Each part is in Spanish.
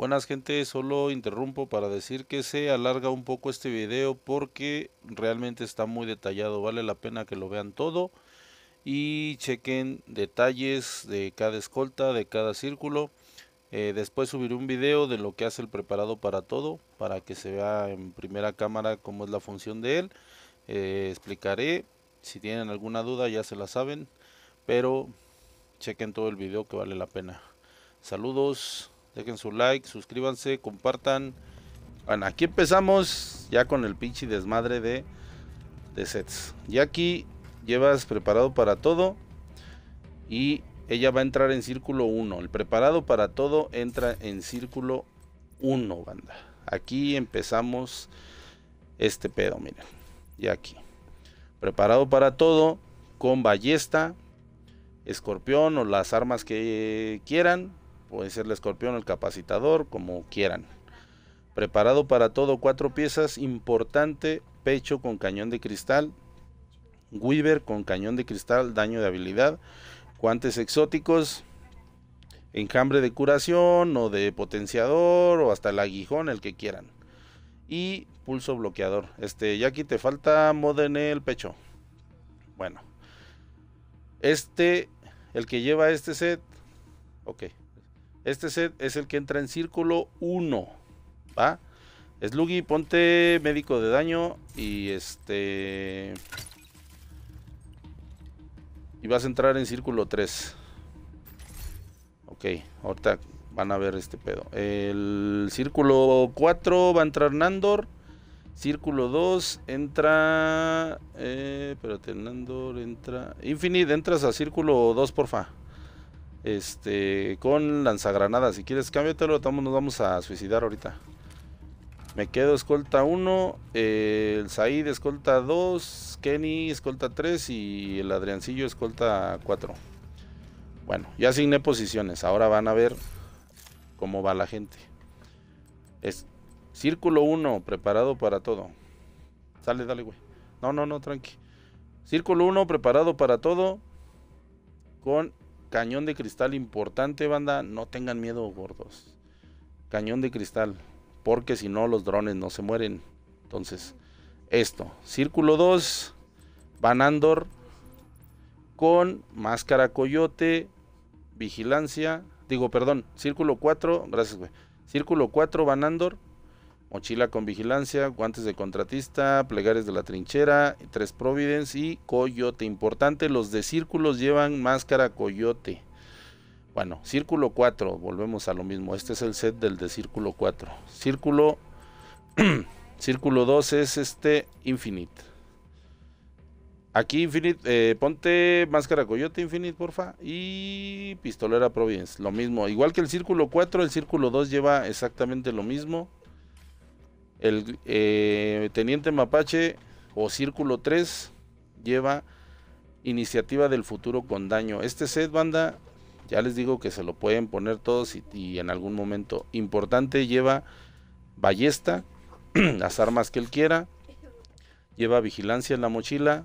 Buenas gente, solo interrumpo para decir que se alarga un poco este video porque realmente está muy detallado, vale la pena que lo vean todo y chequen detalles de cada escolta, de cada círculo. Eh, después subiré un video de lo que hace el preparado para todo, para que se vea en primera cámara cómo es la función de él. Eh, explicaré, si tienen alguna duda ya se la saben, pero chequen todo el video que vale la pena. Saludos, dejen su like, suscríbanse, compartan. Bueno, aquí empezamos ya con el pinche desmadre de, de sets. Aquí llevas preparado para todo y ella va a entrar en círculo 1. El preparado para todo entra en círculo 1, banda. Aquí empezamos este pedo, miren. Aquí. Preparado para todo con ballesta, escorpión o las armas que quieran. Puede ser el escorpión, el capacitador, como quieran. Preparado para todo, cuatro piezas. Importante, pecho con cañón de cristal. Weaver con cañón de cristal, daño de habilidad, guantes exóticos, enjambre de curación o de potenciador o hasta el aguijón, el que quieran. Y pulso bloqueador. Este, ya aquí te falta modo en el pecho. Bueno. Este, el que lleva este set. Ok. Este set es el que entra en círculo 1. ¿Va? Sluggy, ponte médico de daño y este y vas a entrar en círculo 3. Ok, ahorita van a ver este pedo. El círculo 4 va a entrar Nandor. Círculo 2 entra. Eh, espérate, Nandor entra. Infinite, entras a círculo 2, porfa. Este, con lanzagranadas. Si quieres, cámbiatelo. Nos vamos a suicidar ahorita. Me quedo escolta 1, el Said escolta 2, Kenny escolta 3 y el Adriancillo escolta 4. Bueno, ya asigné posiciones. Ahora van a ver cómo va la gente. Es círculo 1, preparado para todo. Sale, dale, güey. No, no, no, tranqui. Círculo 1, preparado para todo. Con cañón de cristal importante, banda. No tengan miedo, gordos. Cañón de cristal porque si no los drones no se mueren. Entonces, esto, círculo 2, Van Andor con máscara coyote, vigilancia, digo, perdón, círculo 4, gracias, güey. Círculo 4, Van Andor, mochila con vigilancia, guantes de contratista, plegares de la trinchera, tres Providence y coyote. Importante, los de círculos llevan máscara coyote. Bueno, círculo 4, volvemos a lo mismo. Este es el set del de círculo 4. Círculo, círculo 2 es este Infinite. Aquí Infinite, eh, ponte máscara coyote Infinite, porfa. Y pistolera Providence, lo mismo. Igual que el círculo 4, el círculo 2 lleva exactamente lo mismo. El eh, teniente mapache o círculo 3 lleva iniciativa del futuro con daño. Este set, banda, ya les digo que se lo pueden poner todos y, en algún momento importante lleva ballesta, las armas que él quiera, lleva vigilancia en la mochila,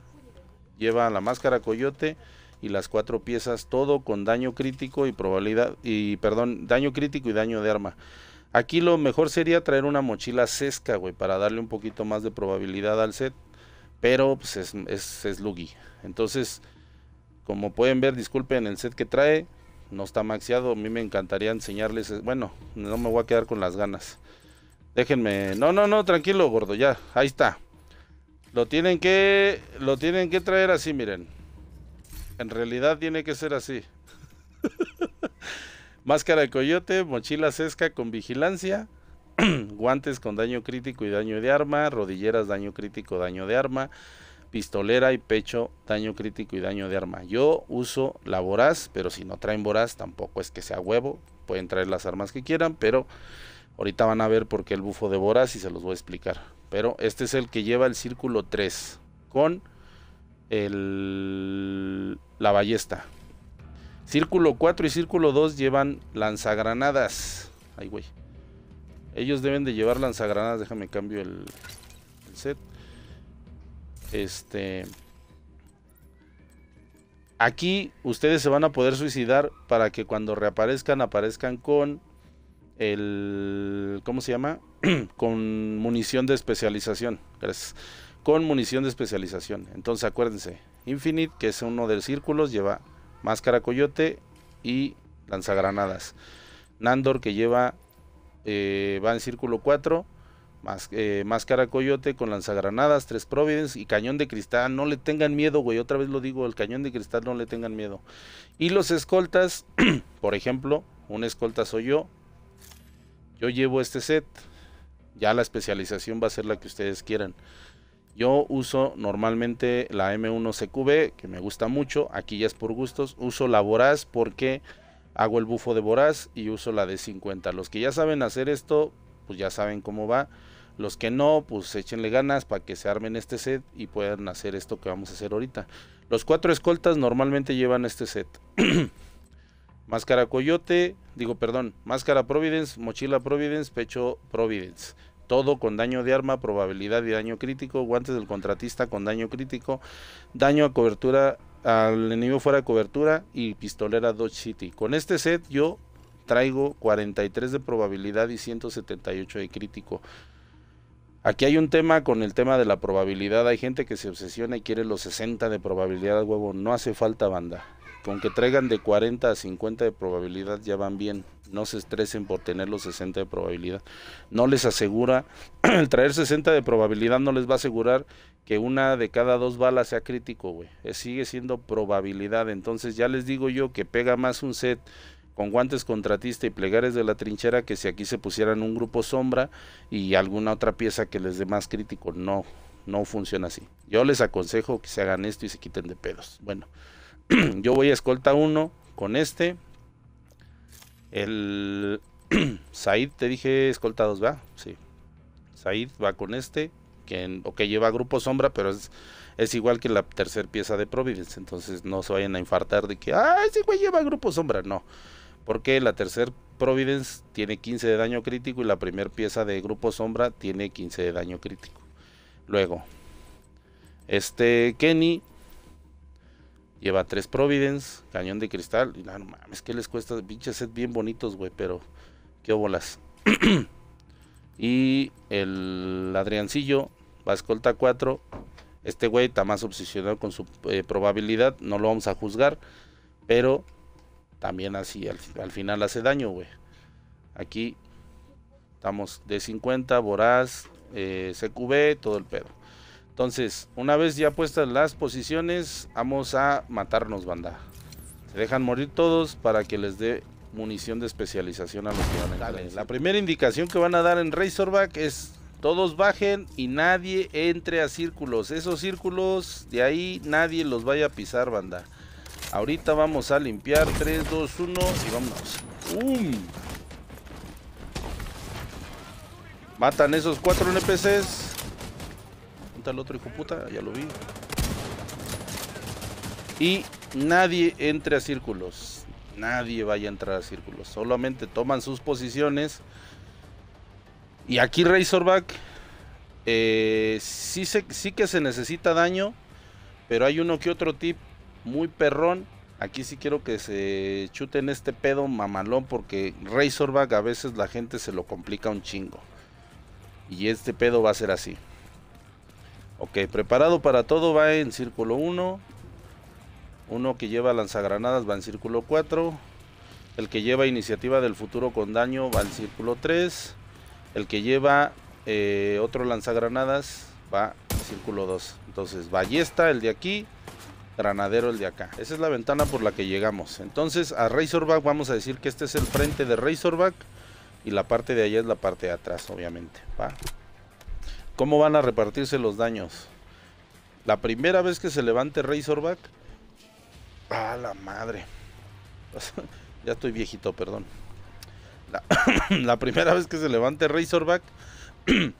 lleva la máscara coyote y las cuatro piezas, todo con daño crítico y probabilidad, y perdón, daño crítico y daño de arma. Aquí lo mejor sería traer una mochila sesca, güey, para darle un poquito más de probabilidad al set, pero pues es, es. Entonces, como pueden ver, disculpen el set que trae, no está maxiado. A mí me encantaría enseñarles. Bueno, no me voy a quedar con las ganas. Déjenme. No, no, no, tranquilo, gordo, ya. Ahí está. Lo tienen que. Lo tienen que traer así, miren. En realidad tiene que ser así. Máscara de coyote, mochila sesca con vigilancia. guantes con daño crítico y daño de arma. Rodilleras, daño crítico, daño de arma pistolera y pecho, daño crítico y daño de arma. Yo uso la voraz, pero si no traen voraz tampoco es que sea huevo. Pueden traer las armas que quieran, pero ahorita van a ver por qué el bufo de voraz y se los voy a explicar. Pero este es el que lleva el círculo 3 con el, la ballesta. Círculo 4 y círculo 2 llevan lanzagranadas. Ay, güey. Ellos deben de llevar lanzagranadas. Déjame cambio el set. Este. Aquí ustedes se van a poder suicidar para que cuando reaparezcan aparezcan con el ¿cómo se llama? con munición de especialización. Con munición de especialización. Entonces acuérdense, Infinite, que es uno de los círculos, lleva máscara coyote y lanzagranadas. Nandor, que lleva eh, va en círculo 4, más, eh, máscara coyote con lanzagranadas, tres Providence y cañón de cristal. No le tengan miedo, güey. Otra vez lo digo, el cañón de cristal no le tengan miedo. Y los escoltas, por ejemplo, un escolta soy yo. Yo llevo este set. Ya la especialización va a ser la que ustedes quieran. Yo uso normalmente la M1CQB, que me gusta mucho. Aquí ya es por gustos. Uso la Voraz porque hago el bufo de Voraz y uso la de 50. Los que ya saben hacer esto, pues ya saben cómo va. Los que no, pues échenle ganas para que se armen este set y puedan hacer esto que vamos a hacer ahorita. Los cuatro escoltas normalmente llevan este set. máscara coyote, digo perdón, máscara Providence, mochila Providence, pecho Providence. Todo con daño de arma, probabilidad y daño crítico, guantes del contratista con daño crítico, daño a cobertura al enemigo fuera de cobertura y pistolera Dodge City. Con este set yo traigo 43 de probabilidad y 178 de crítico. Aquí hay un tema con el tema de la probabilidad. Hay gente que se obsesiona y quiere los 60 de probabilidad, huevo. No hace falta banda. Con que traigan de 40 a 50 de probabilidad ya van bien. No se estresen por tener los 60 de probabilidad. No les asegura, el traer 60 de probabilidad no les va a asegurar que una de cada dos balas sea crítico, güey. Sigue siendo probabilidad. Entonces ya les digo yo que pega más un set con guantes contratista y plegares de la trinchera que si aquí se pusieran un grupo sombra y alguna otra pieza que les dé más crítico. No, no funciona así. Yo les aconsejo que se hagan esto y se quiten de pedos. Bueno, yo voy a escolta 1 con este. El Said, te dije escolta 2, ¿va? Sí. Said va con este que, o que lleva grupo sombra, pero es, es igual que la tercera pieza de Providence. Entonces no se vayan a infartar de que, ah, ese güey lleva grupo sombra. No, porque la tercera Providence tiene 15 de daño crítico y la primera pieza de grupo sombra tiene 15 de daño crítico. Luego, este Kenny lleva 3 Providence, cañón de cristal. Y no, no mames, que les cuesta pinches set bien bonitos, güey, pero qué bolas. y el Adriancillo va a escolta 4. Este güey está más obsesionado con su eh, probabilidad, no lo vamos a juzgar, pero también así al, final hace daño, güey. Aquí estamos de 50, voraz, eh, CQB, todo el pedo. Entonces, una vez ya puestas las posiciones, vamos a matarnos, banda. Se dejan morir todos para que les dé munición de especialización a los que van a La primera indicación que van a dar en Razorback es todos bajen y nadie entre a círculos. Esos círculos, de ahí nadie los vaya a pisar, banda. Ahorita vamos a limpiar. 3, 2, 1 y vámonos. Matan esos cuatro NPCs. ¿Dónde el otro hijo puta? Ya lo vi. Y nadie entre a círculos. Nadie vaya a entrar a círculos. Solamente toman sus posiciones y aquí Razorback eh, sí, sí que se necesita daño, pero hay uno que otro tip muy perrón. Aquí sí quiero que se chuten este pedo mamalón porque Razorback a veces la gente se lo complica un chingo. Y este pedo va a ser así. Ok, preparado para todo va en círculo 1. Uno que lleva lanzagranadas va en círculo 4. El que lleva iniciativa del futuro con daño va en círculo 3. El que lleva eh, otro lanzagranadas va círculo 2. Entonces, ballesta el de aquí, granadero el de acá. Esa es la ventana por la que llegamos. Entonces, a Razorback vamos a decir que este es el frente de Razorback y la parte de allá es la parte de atrás, obviamente. ¿va? ¿Cómo van a repartirse los daños? La primera vez que se levante Razorback... ¡A la madre! ya estoy viejito, perdón. la, primera vez que se levante Razorback,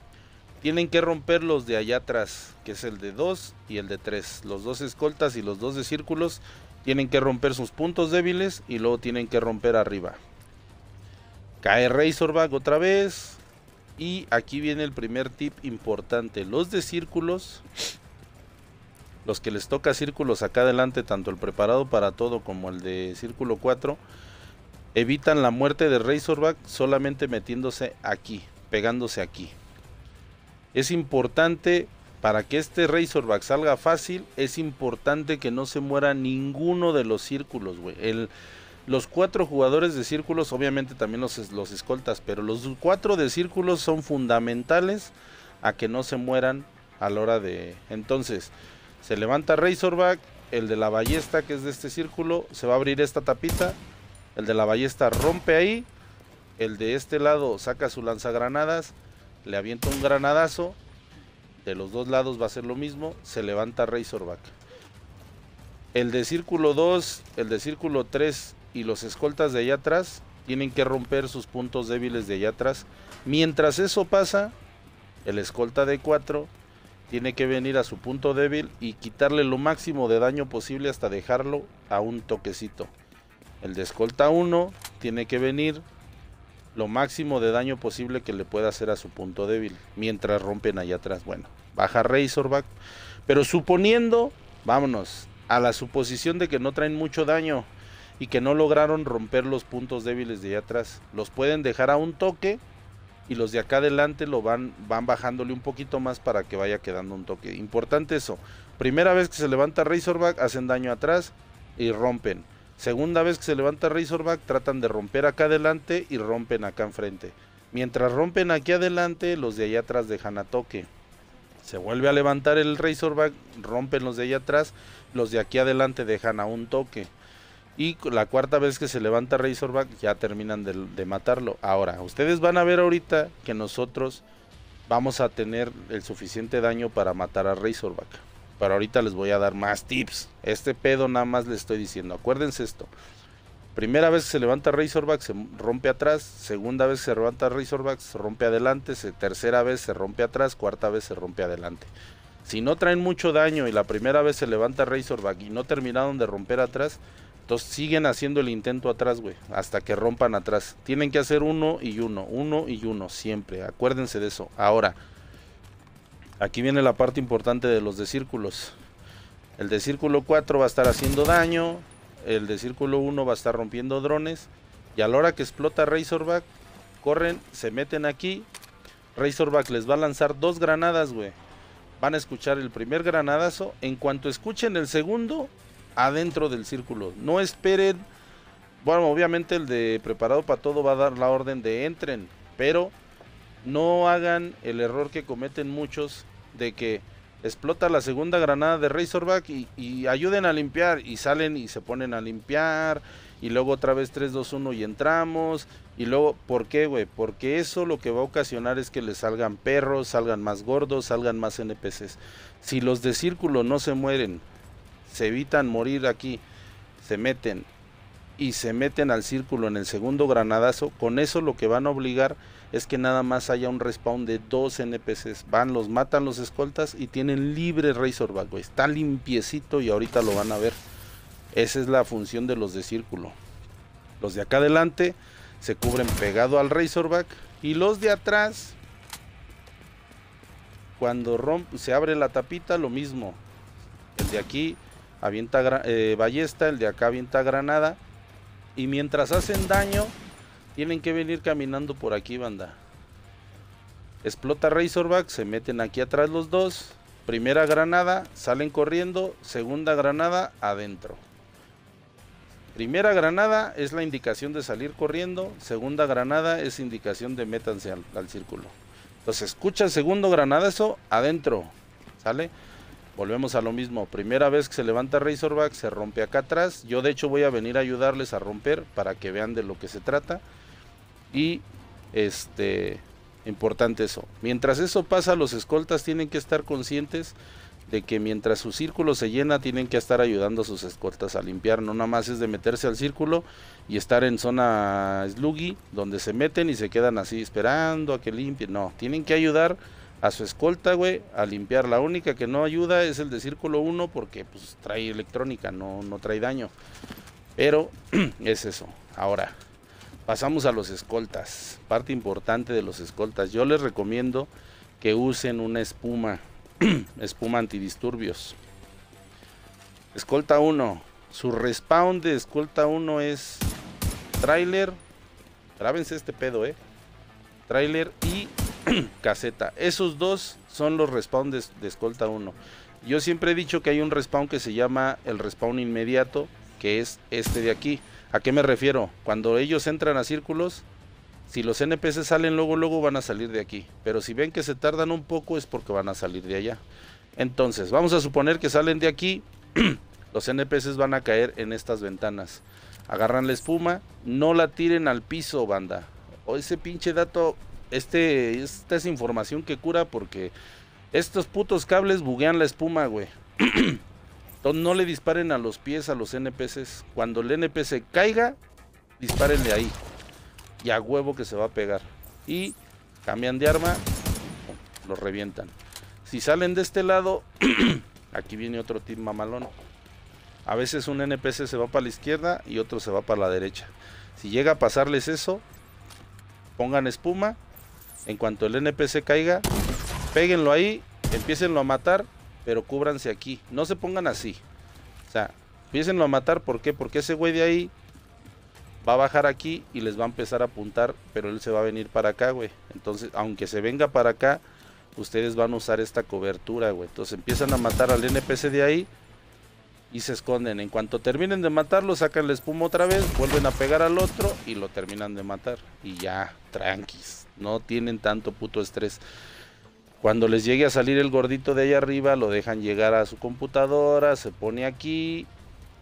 tienen que romper los de allá atrás, que es el de 2 y el de 3. Los dos escoltas y los dos de círculos tienen que romper sus puntos débiles y luego tienen que romper arriba. Cae Razorback otra vez. Y aquí viene el primer tip importante. Los de círculos, los que les toca círculos acá adelante, tanto el preparado para todo como el de círculo 4, evitan la muerte de Razorback solamente metiéndose aquí, pegándose aquí. Es importante para que este Razorback salga fácil, es importante que no se muera ninguno de los círculos, güey. Los cuatro jugadores de círculos, obviamente también los, los escoltas, pero los cuatro de círculos son fundamentales a que no se mueran a la hora de... Entonces, se levanta Razorback, el de la ballesta que es de este círculo, se va a abrir esta tapita, el de la ballesta rompe ahí, el de este lado saca su lanzagranadas, le avienta un granadazo, de los dos lados va a ser lo mismo, se levanta Razorback. El de círculo 2, el de círculo 3 y los escoltas de allá atrás tienen que romper sus puntos débiles de allá atrás. Mientras eso pasa, el escolta de 4 tiene que venir a su punto débil y quitarle lo máximo de daño posible hasta dejarlo a un toquecito. El de escolta 1 tiene que venir lo máximo de daño posible que le pueda hacer a su punto débil mientras rompen allá atrás. Bueno, baja Razorback, pero suponiendo, vámonos, a la suposición de que no traen mucho daño y que no lograron romper los puntos débiles de allá atrás, los pueden dejar a un toque y los de acá adelante lo van, van bajándole un poquito más para que vaya quedando un toque. Importante eso. Primera vez que se levanta Razorback, hacen daño atrás y rompen. Segunda vez que se levanta Razorback, tratan de romper acá adelante y rompen acá enfrente. Mientras rompen aquí adelante, los de allá atrás dejan a toque. Se vuelve a levantar el Razorback, rompen los de allá atrás, los de aquí adelante dejan a un toque. Y la cuarta vez que se levanta Razorback ya terminan de, matarlo. Ahora, ustedes van a ver ahorita que nosotros vamos a tener el suficiente daño para matar a Razorback. Pero ahorita les voy a dar más tips. Este pedo nada más les estoy diciendo. Acuérdense esto. Primera vez que se levanta Razorback se rompe atrás. Segunda vez que se levanta Razorback se rompe adelante. tercera vez se rompe atrás. Cuarta vez se rompe adelante. Si no traen mucho daño y la primera vez se levanta Razorback y no terminaron de romper atrás, entonces siguen haciendo el intento atrás, güey, hasta que rompan atrás. Tienen que hacer uno y uno, uno y uno, siempre. Acuérdense de eso. Ahora, aquí viene la parte importante de los de círculos. El de círculo 4 va a estar haciendo daño. El de círculo 1 va a estar rompiendo drones. Y a la hora que explota Razorback, corren, se meten aquí. Razorback les va a lanzar dos granadas, güey. Van a escuchar el primer granadazo. En cuanto escuchen el segundo, adentro del círculo. No esperen. Bueno, obviamente el de preparado para todo va a dar la orden de entren, pero no hagan el error que cometen muchos de que explota la segunda granada de Razorback y, y ayuden a limpiar y salen y se ponen a limpiar y luego otra vez 3, 2, 1 y entramos y luego, ¿por qué, güey? Porque eso lo que va a ocasionar es que les salgan perros, salgan más gordos, salgan más NPCs. Si los de círculo no se mueren se evitan morir aquí, se meten y se meten al círculo en el segundo granadazo, con eso lo que van a obligar es que nada más haya un respawn de dos NPCs. Van, los matan los escoltas y tienen libre Razorback. Está limpiecito y ahorita lo van a ver. Esa es la función de los de círculo. Los de acá adelante se cubren pegado al Razorback y los de atrás cuando rompe, se abre la tapita lo mismo. El de aquí avienta eh, ballesta, el de acá avienta granada. Y mientras hacen daño, tienen que venir caminando por aquí, banda. Explota Razorback, se meten aquí atrás los dos. Primera granada, salen corriendo. Segunda granada, adentro. Primera granada es la indicación de salir corriendo. Segunda granada es indicación de métanse al, círculo. Entonces escucha segundo granadazo adentro. ¿Sale? Volvemos a lo mismo. Primera vez que se levanta Razorback, se rompe acá atrás. Yo de hecho voy a venir a ayudarles a romper para que vean de lo que se trata. Y este importante eso. Mientras eso pasa, los escoltas tienen que estar conscientes de que mientras su círculo se llena, tienen que estar ayudando a sus escoltas a limpiar. No nada más es de meterse al círculo y estar en zona sluggy, donde se meten y se quedan así esperando a que limpien. No, tienen que ayudar a su escolta, güey, a limpiar. La única que no ayuda es el de círculo 1 porque pues trae electrónica, no, no trae daño. Pero es eso. Ahora, pasamos a los escoltas. Parte importante de los escoltas. Yo les recomiendo que usen una espuma, espuma antidisturbios. Escolta 1. Su respawn de escolta 1 es trailer. Grábense este pedo, eh. Trailer y caseta. Esos dos son los respawn de, de escolta 1. Yo siempre he dicho que hay un respawn que se llama el respawn inmediato, que es este de aquí. ¿A qué me refiero? Cuando ellos entran a círculos, si los NPC salen luego, luego van a salir de aquí. Pero si ven que se tardan un poco es porque van a salir de allá. Entonces, vamos a suponer que salen de aquí. los NPCs van a caer en estas ventanas. Agarran la espuma, no la tiren al piso, banda. O ese pinche dato, este, esta es información que cura porque estos putos cables buguean la espuma, güey. Entonces no le disparen a los pies a los NPCs. Cuando el NPC caiga, dispárenle ahí. Y a huevo que se va a pegar. Y cambian de arma, los revientan. Si salen de este lado, aquí viene otro team mamalón. A veces un NPC se va para la izquierda y otro se va para la derecha. Si llega a pasarles eso, pongan espuma. En cuanto el NPC caiga, péguenlo ahí, empiecenlo a matar, pero cúbranse aquí. No se pongan así. O sea, empiecenlo a matar, ¿por qué? Porque ese güey de ahí va a bajar aquí y les va a empezar a apuntar, pero él se va a venir para acá, güey. Entonces, aunque se venga para acá, ustedes van a usar esta cobertura, güey. Entonces empiezan a matar al NPC de ahí y se esconden. En cuanto terminen de matarlo, sacan la espuma otra vez, vuelven a pegar al otro y lo terminan de matar. Y ya, tranquis, no tienen tanto puto estrés. Cuando les llegue a salir el gordito de ahí arriba, lo dejan llegar a su computadora, se pone aquí,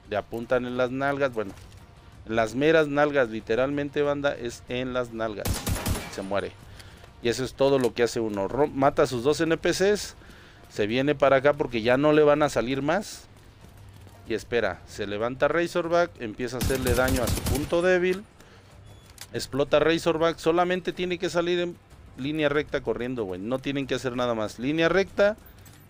le apuntan en las nalgas, bueno, en las meras nalgas, literalmente banda, es en las nalgas. Se muere. Y eso es todo lo que hace uno. Mata a sus dos NPCs, se viene para acá porque ya no le van a salir más y espera, se levanta Razorback, empieza a hacerle daño a su punto débil, explota Razorback, solamente tiene que salir en línea recta corriendo, güey, no tienen que hacer nada más, línea recta,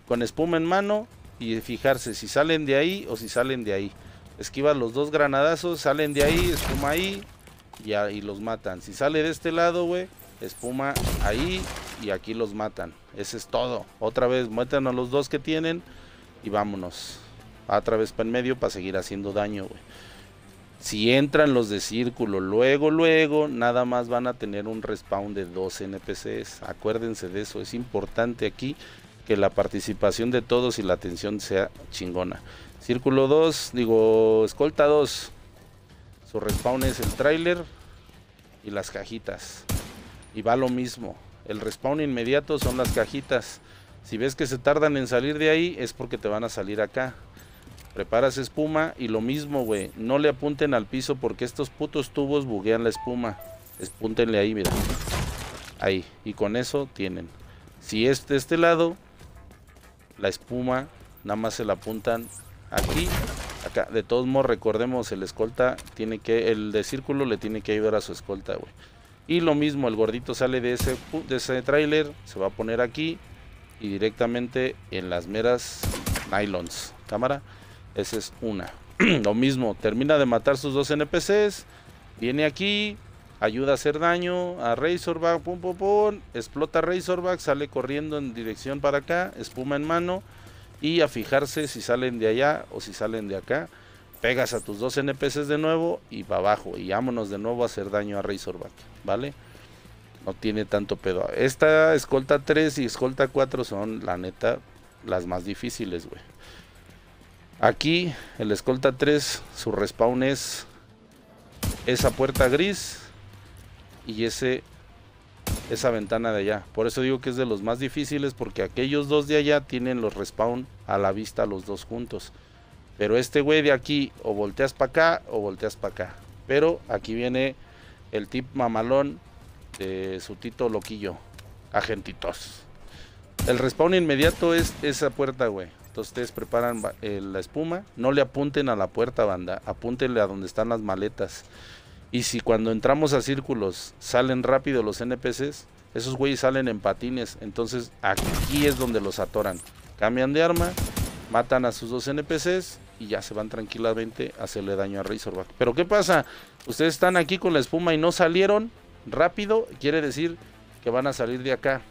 con espuma en mano y fijarse si salen de ahí o si salen de ahí. Esquiva los dos granadazos, salen de ahí, espuma ahí y los matan. Si sale de este lado, güey, espuma ahí y aquí los matan. Ese es todo. Otra vez, matan a los dos que tienen y vámonos a través para en medio para seguir haciendo daño, Si entran los de círculo, luego, luego, nada más van a tener un respawn de dos NPCs. Acuérdense de eso, es importante aquí que la participación de todos y la atención sea chingona. Círculo 2, digo, escolta 2. Su respawn es el trailer y las cajitas. Y va lo mismo. El respawn inmediato son las cajitas. Si ves que se tardan en salir de ahí, es porque te van a salir acá. Preparas espuma y lo mismo, güey. No le apunten al piso porque estos putos tubos buguean la espuma. Espúntenle ahí, mira. Ahí. Y con eso tienen. Si es de este lado, la espuma nada más se la apuntan aquí. Acá. De todos modos, recordemos, el escolta tiene que, el de círculo le tiene que ayudar a su escolta, güey. Y lo mismo, el gordito sale de ese, de ese trailer, se va a poner aquí y directamente en las meras nylons. Cámara. Esa es una. Lo mismo, termina de matar sus dos NPCs. Viene aquí, ayuda a hacer daño a Razorback, pum pum pum, explota Razorback, sale corriendo en dirección para acá, espuma en mano y a fijarse si salen de allá o si salen de acá. Pegas a tus dos NPCs de nuevo y para abajo y vámonos de nuevo a hacer daño a Razorback, ¿vale? No tiene tanto pedo. Esta escolta 3 y escolta 4 son la neta las más difíciles, güey. Aquí el escolta 3, su respawn es esa puerta gris y ese esa ventana de allá. Por eso digo que es de los más difíciles porque aquellos dos de allá tienen los respawn a la vista los dos juntos. Pero este güey de aquí o volteas para acá o volteas para acá. Pero aquí viene el tip mamalón de su tito loquillo. Agentitos. El respawn inmediato es esa puerta, güey. Entonces ustedes preparan eh, la espuma, no le apunten a la puerta, banda, apúntenle a donde están las maletas. Y si cuando entramos a círculos salen rápido los NPCs, esos güeyes salen en patines, entonces aquí es donde los atoran. Cambian de arma, matan a sus dos NPCs y ya se van tranquilamente a hacerle daño a Razorback. Pero ¿qué pasa? Ustedes están aquí con la espuma y no salieron rápido, quiere decir que van a salir de acá.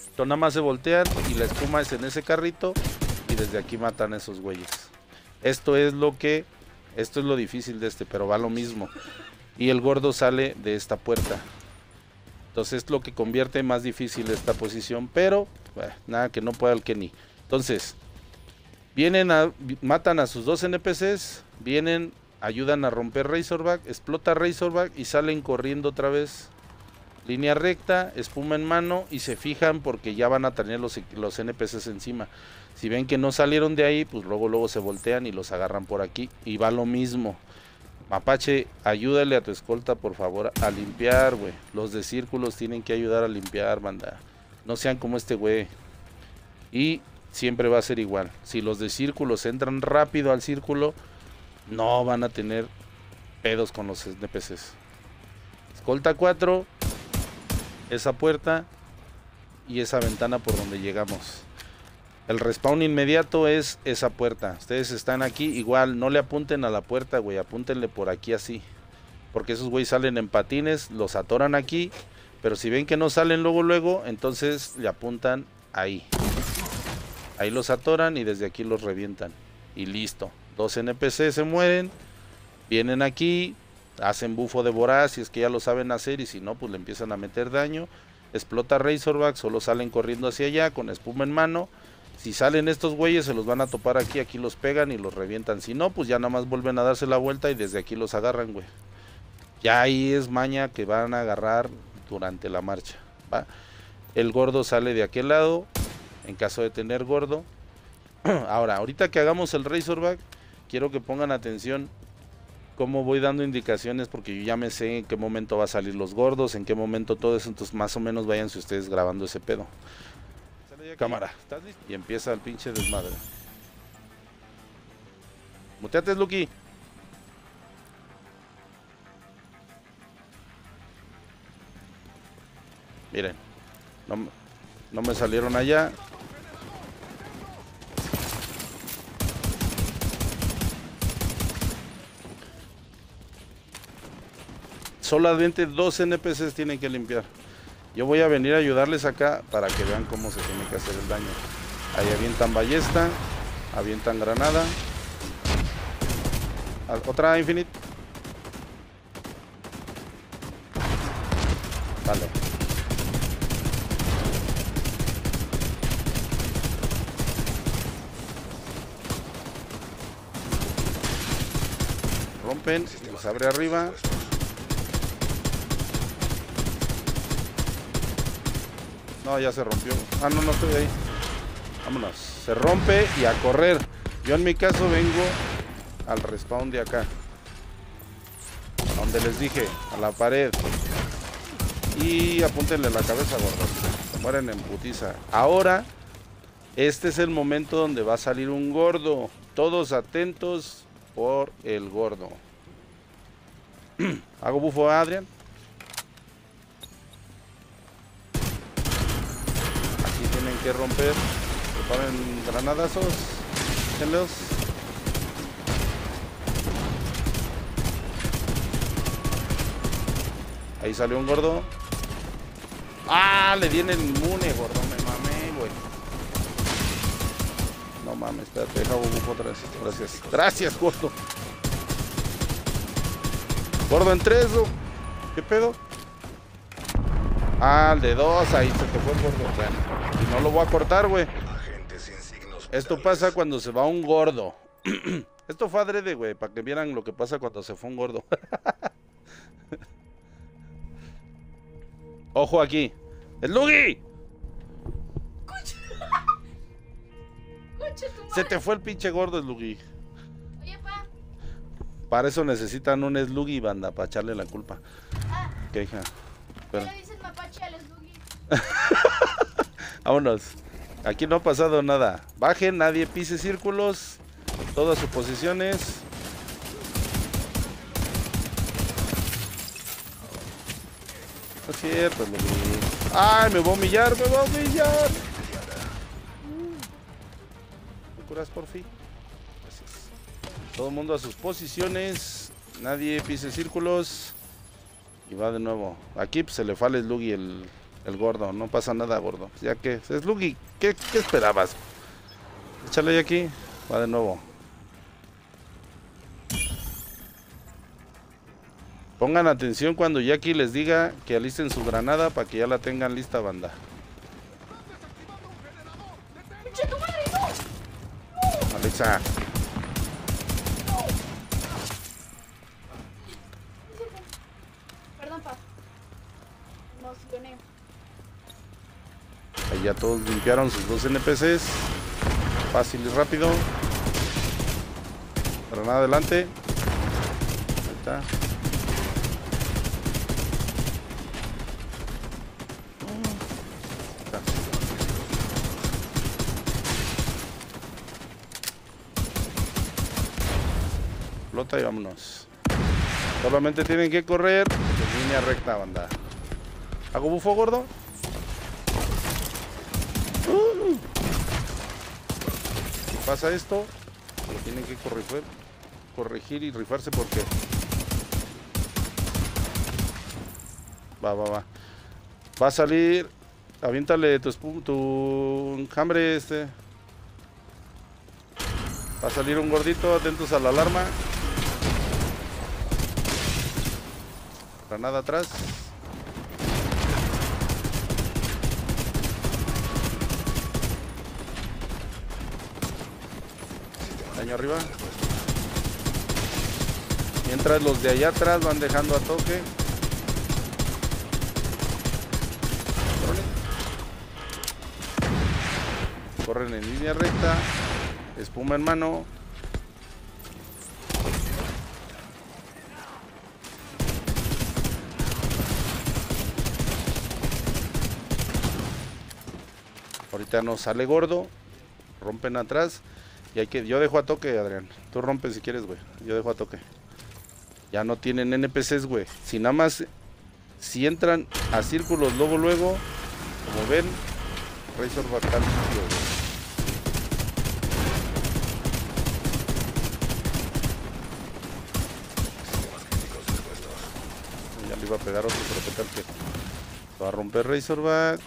Entonces nada más se voltean y la espuma es en ese carrito y desde aquí matan a esos güeyes. Esto es lo que, esto es lo difícil de este, pero va lo mismo. Y el gordo sale de esta puerta. Entonces es lo que convierte más difícil esta posición. Pero, nada que no pueda el Kenny. Entonces, vienen a, matan a sus dos NPCs. Vienen, ayudan a romper Razorback. Explota Razorback y salen corriendo otra vez. Línea recta, espuma en mano y se fijan porque ya van a tener los, los NPCs encima. Si ven que no salieron de ahí, pues luego luego se voltean y los agarran por aquí. Y va lo mismo. Mapache, ayúdale a tu escolta, por favor, a limpiar, güey. Los de círculos tienen que ayudar a limpiar, banda. No sean como este güey. Y siempre va a ser igual. Si los de círculos entran rápido al círculo, no van a tener pedos con los NPCs. Escolta 4, esa puerta y esa ventana por donde llegamos. El respawn inmediato es esa puerta. Ustedes están aquí, igual no le apunten a la puerta, güey, apúntenle por aquí así. Porque esos güey salen en patines, los atoran aquí. Pero si ven que no salen luego, luego, entonces le apuntan ahí. Ahí los atoran y desde aquí los revientan. Y listo. Dos NPC se mueren. Vienen aquí, hacen bufo de voraz si es que ya lo saben hacer y si no, pues le empiezan a meter daño. Explota Razorback, solo salen corriendo hacia allá con espuma en mano. Si salen estos güeyes se los van a topar aquí, aquí los pegan y los revientan. Si no, pues ya nada más vuelven a darse la vuelta y desde aquí los agarran, güey. Ya ahí es maña que van a agarrar durante la marcha. ¿va? El gordo sale de aquel lado, en caso de tener gordo. Ahora, ahorita que hagamos el Razorback, quiero que pongan atención cómo voy dando indicaciones porque yo ya me sé en qué momento va a salir los gordos, en qué momento todo eso, entonces más o menos váyanse ustedes grabando ese pedo. Cámara, ¿estás listo? Y empieza el pinche desmadre. Muteate, Lucky. Miren, no, no me salieron allá, solamente dos NPCs tienen que limpiar. Yo voy a venir a ayudarles acá para que vean cómo se tiene que hacer el daño. Ahí avientan ballesta, avientan granada. Otra infinite. Vale. Rompen, los abre arriba. No, ya se rompió. Ah, no, no estoy ahí. Vámonos. Se rompe y a correr. Yo en mi caso vengo al respawn de acá. Donde les dije, a la pared. Y apúntenle la cabeza, gordos. Se mueren en putiza. Ahora, este es el momento donde va a salir un gordo. Todos atentos por el gordo. Hago bufo a Adrian. Que romper. Preparen granadazos. Échenlos. Ahí salió un gordo. ¡Ah! Le di en el inmune, gordo. Me mamé, güey. No mames, espérate, deja bufo otra vez. Gracias. Gracias, gordo. Gordo en tres, ¿qué pedo? Ah, el de dos, ahí se te fue el gordo. y no lo voy a cortar, güey. Esto pasa cuando se va un gordo. Esto fue adrede, güey, para que vieran lo que pasa cuando se fue un gordo. Ojo aquí. ¡Es Lugi! Se te fue el pinche gordo, Slugi. Oye, pa. Para eso necesitan un Slugi, banda, para echarle la culpa. Ah. ¿Qué hija? Vámonos. Aquí no ha pasado nada. Bajen, nadie pise círculos. Todas sus posiciones. No es cierto, ¡Ay, me voy a humillar! ¡Me voy a humillar! ¿Me curas por fin? Todo el mundo a sus posiciones. Nadie pise círculos. Y va de nuevo. Aquí pues, se le fale el Lugi el, el gordo. No pasa nada, gordo. Ya que es Lugi. ¿Qué, ¿Qué, esperabas? Échale ahí aquí. Va de nuevo. Pongan atención cuando Jackie les diga que alisten su granada para que ya la tengan lista, banda. Alexa. Ahí ya todos limpiaron sus dos NPCs. Fácil y rápido. Granada adelante. Ahí. Está. Flota y vámonos. Solamente tienen que correr en línea recta, banda. ¿Hago bufo gordo? Pasa esto, lo tienen que corregir, corregir y rifarse porque... Va, va, va. Va a salir... Aviéntale tu, tu enjambre este. Va a salir un gordito, atentos a la alarma. Granada atrás. Arriba. Mientras los de allá atrás van dejando a toque. Corren. Corren en línea recta. Espuma en mano. Ahorita nos sale gordo. Rompen atrás. Yo dejo a toque, Adrián. Tú rompes si quieres, güey. Yo dejo a toque. Ya no tienen NPCs, güey. Si nada más. Si entran a círculos luego, luego. Como ven. Razor va a estar limpio, güey. Iba a pegar otro, pero que. Va a romper Razorback.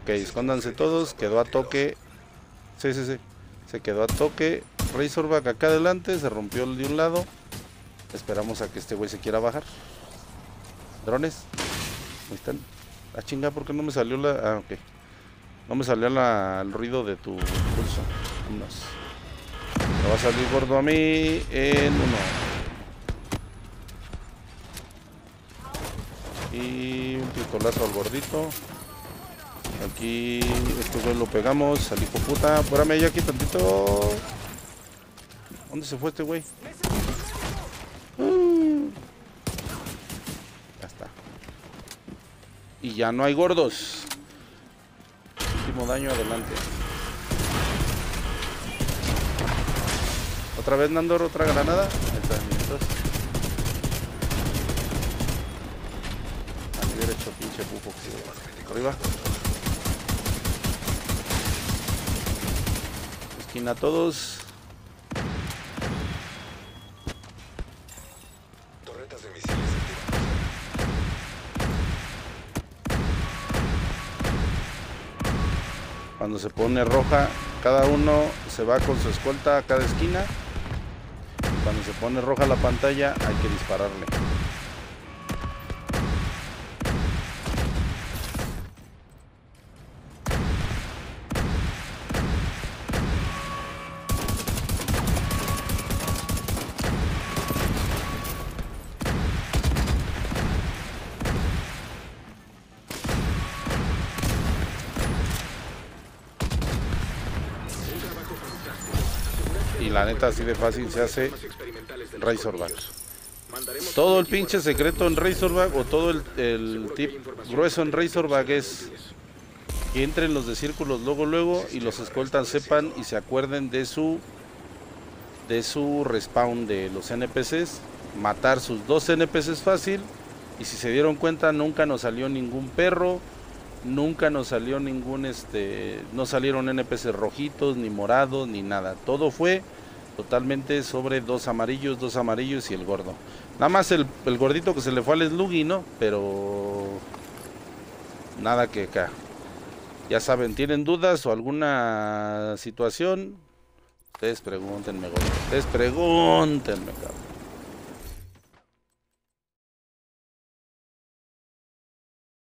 Ok, escóndanse todos. Quedó a toque. Sí, sí, sí. Se quedó a toque. Razorback acá adelante. Se rompió el de un lado. Esperamos a que este güey se quiera bajar. Drones. Ahí están. Ah, chinga, ¿por qué no me salió la...? Ah, ok. No me salió la- el ruido de tu pulso. Vámonos. Me va a salir gordo a mí en uno. Y un pistolazo al gordito. Aquí, este güey lo pegamos al hijo puta. Espérame ya aquí tantito. ¿Dónde se fue este güey? Mm. Ya está. Y ya no hay gordos. Último daño adelante. Otra vez Nandor, otra granada. Al hubiera hecho pinche bufo. Arriba. Esquina a todos. Torretas de misiles activadas. Cuando se pone roja, cada uno se va con su escolta a cada esquina. Cuando se pone roja la pantalla, hay que dispararle. Y la neta, así de fácil se hace Razorback. Todo el pinche secreto en Razorback o todo el, tip grueso en Razorback es que entren los de círculos luego luego y los escoltas sepan y se acuerden de su de su respawn de los NPCs, matar sus dos NPCs fácil y si se dieron cuenta nunca nos salió ningún perro, nunca nos salió ningún este no salieron NPCs rojitos ni morados ni nada, todo fue totalmente sobre dos amarillos, dos amarillos y el gordo. Nada más el, el gordito que se le fue al Sluggy, ¿no? Pero nada que acá. Ya saben, ¿tienen dudas o alguna situación? Ustedes pregúntenme, gordo. Ustedes pregúntenme, cabrón.